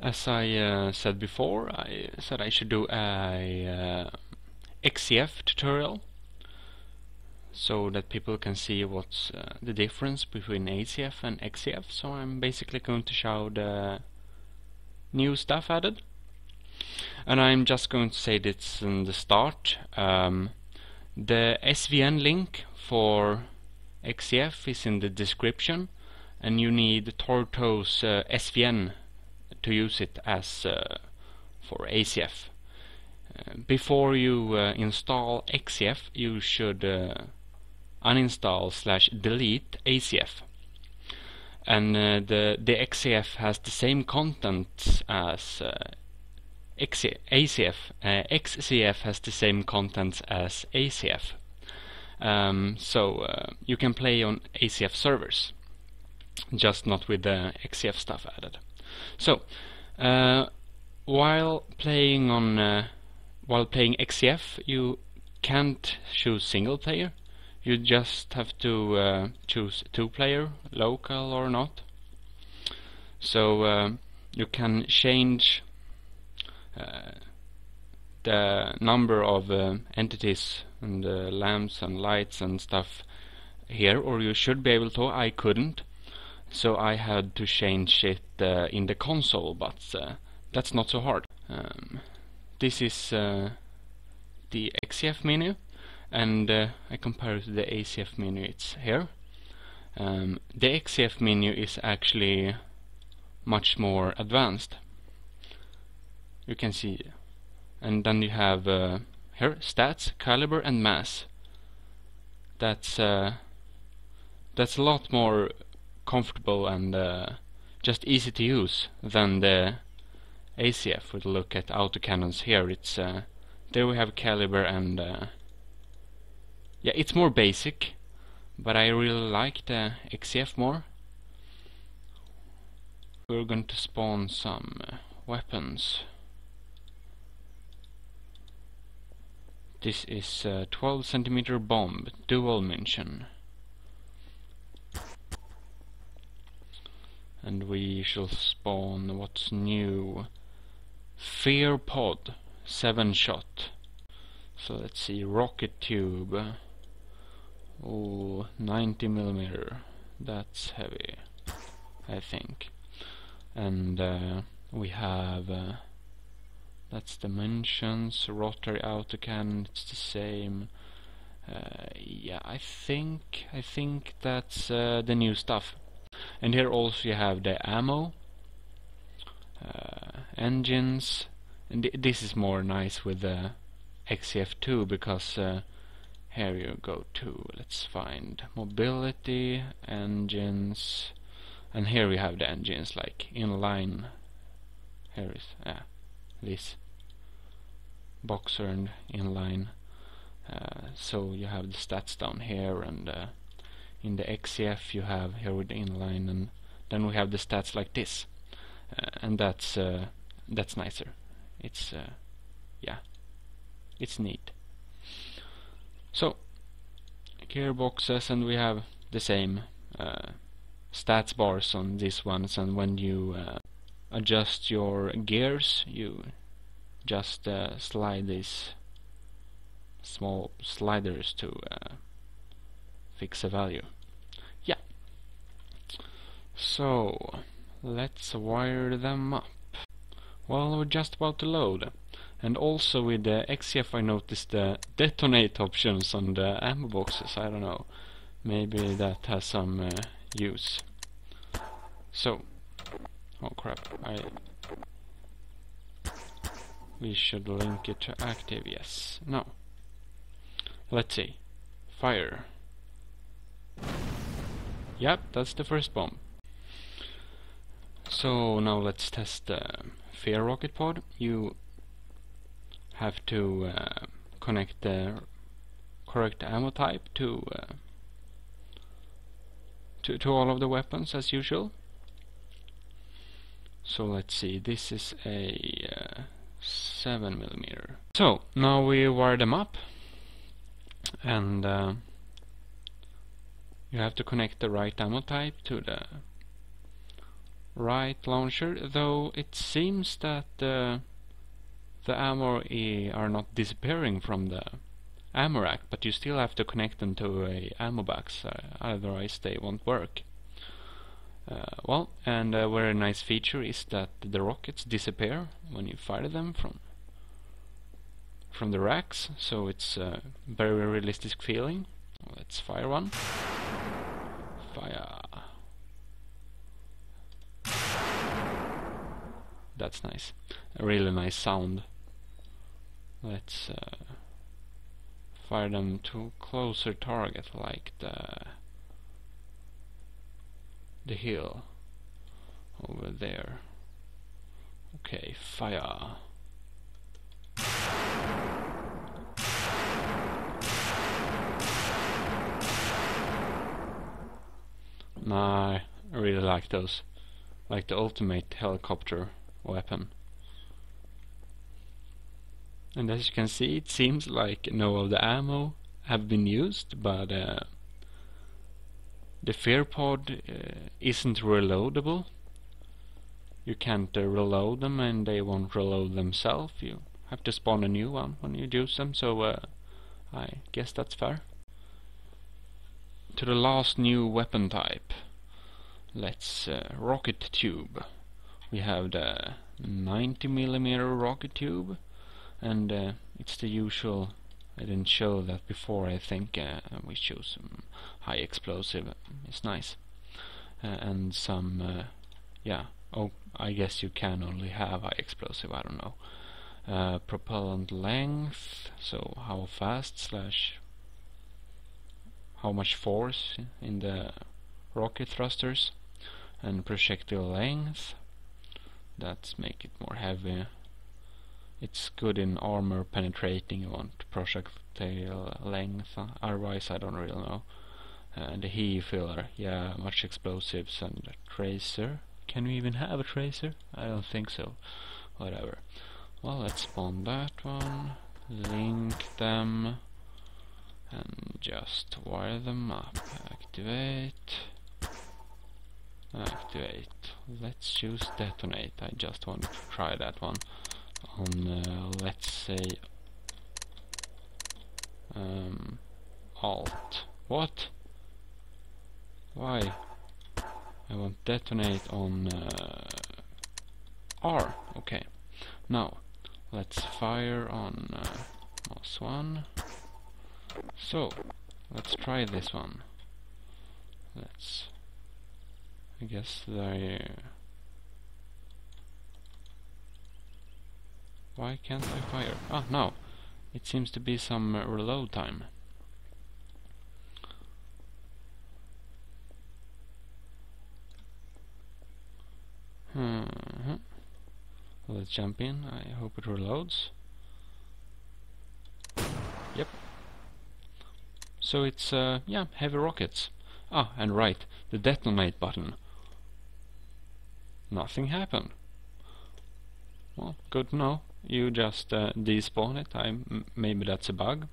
As I uh, said before, I said I should do a uh, XCF tutorial so that people can see what's uh, the difference between ACF and XCF. So I'm basically going to show the new stuff added. And I'm just going to say this in the start. Um, the SVN link for XCF is in the description and you need Tortoise uh, SVN to use it as uh, for ACF. Uh, before you uh, install XCF you should uninstall slash delete ACF and uh, the the XCF has the same content as uh, ACF. Uh, XCF has the same contents as ACF. Um, so uh, you can play on ACF servers, just not with the XCF stuff added. So uh, while playing on uh, while playing XCF, you can't choose single player. You just have to uh, choose two player local or not. So uh, you can change uh, the number of uh, entities and lamps and lights and stuff here or you should be able to. I couldn't so I had to change it uh, in the console but uh, that's not so hard. Um, this is the XCF menu and uh, I compare it to the ACF menu. It's here. Um, the XCF menu is actually much more advanced. You can see. And then you have uh, here stats caliber and mass. That's uh, that's a lot more comfortable and uh, just easy to use than the ACF a look at autocannons here it's uh, there we have caliber and uh, yeah, it's more basic, but I really like the XCF more. We're going to spawn some uh, weapons. This is a 12 centimeter bomb, dual munition. And we shall spawn what's new. Fear pod, 7 shot. So let's see, rocket tube. Oh, 90 millimeter. That's heavy, I think. And uh, we have uh, that's dimensions, rotary autocannon. It's the same. Uh, yeah, I think I think that's uh, the new stuff. And here also you have the ammo, uh, engines, and th this is more nice with the XCF2 because uh, here you go to let's find mobility engines. And here we have the engines like inline here is uh, this boxer and inline uh, so you have the stats down here and uh, in the XCF you have here with the inline and then we have the stats like this. Uh, and that's uh, that's nicer. It's uh, yeah. It's neat. So, gearboxes and we have the same uh, stats bars on these ones and when you uh, adjust your gears you just uh, slide these small sliders to fix a value. Yeah. So, let's wire them up. Well, we're just about to load. And also with the XCF I noticed the detonate options on the ammo boxes, I don't know. Maybe that has some uh, use. So, oh crap, I... We should link it to active, yes. No. Let's see. Fire. Yep, that's the first bomb. So now let's test the Fear Rocket Pod. You have to uh, connect the correct ammo type to, uh, to to all of the weapons as usual. So let's see, this is a uh, 7 millimeter. So now we wire them up and uh, you have to connect the right ammo type to the right launcher, though it seems that uh, the ammo are not disappearing from the ammo rack, but you still have to connect them to a ammo box, uh, otherwise they won't work. Uh, well, and a very nice feature is that the rockets disappear when you fire them from from the racks, so it's a very realistic feeling. Let's fire one. Fire. That's nice. A really nice sound. Let's uh, fire them to closer target like the the hill over there. Okay, fire. Nah, I really like those. Like the ultimate helicopter weapon. And as you can see, it seems like no of the ammo have been used, but uh, the fear pod uh, isn't reloadable. You can't uh, reload them and they won't reload themselves. You have to spawn a new one when you use them, so uh, I guess that's fair. To the last new weapon type. Let's uh, rocket tube. We have the 90 millimeter rocket tube and uh, it's the usual I didn't show that before I think uh, we show some high explosive it's nice uh, and some uh, yeah oh I guess you can only have high explosive I don't know uh, propellant length so how fast slash how much force in the rocket thrusters and projectile length. That's make it more heavy. It's good in armor penetrating you want projectile length. Otherwise I don't really know. Uh, and the HE filler yeah much explosives and tracer. Can we even have a tracer? I don't think so. Whatever. Well let's spawn that one. Link them and just wire them up. Activate. Activate. Let's choose detonate. I just want to try that one. On uh, let's say um, alt. What? Why? I want detonate on uh, R. Okay. Now let's fire on uh, 1 so let's try this one let's I guess they Why can't I fire? Ah, no. It seems to be some reload time. Hmm. Let's jump in. I hope it reloads. So it's, uh, yeah, heavy rockets. Ah, and right, the detonate button. Nothing happened. Well, good to know you just uh, despawn it. I maybe that's a bug.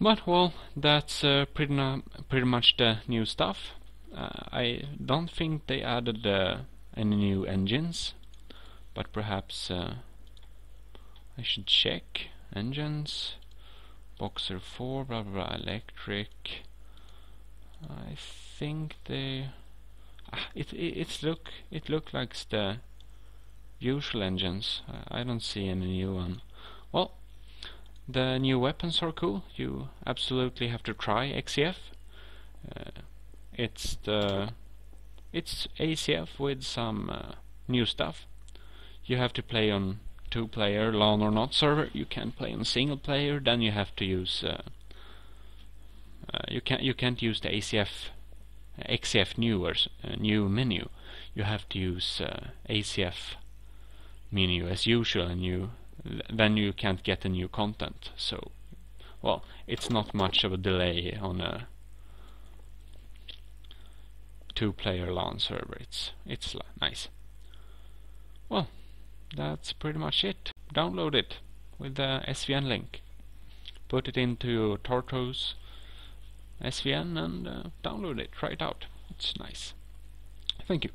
But well, that's uh, pretty, pretty much the new stuff. Uh, I don't think they added uh, any new engines, but perhaps uh, I should check engines. Boxer 4, blah blah blah, electric. I think they. Ah, it it it's look it look like the usual engines. I don't see any new one. Well, the new weapons are cool. You absolutely have to try XCF. Uh, it's the it's ACF with some uh, new stuff. You have to play on two-player LAN or not server. You can play on single player. Then you have to use uh, uh you can't you can't use the ACF XCF new or uh, new menu. You have to use uh, ACF menu as usual and you then you can't get the new content so well it's not much of a delay on a two player LAN server it's it's nice well that's pretty much it. Download it with the SVN link. Put it into Tortoise SVN and uh, download it. Try it out. It's nice. Thank you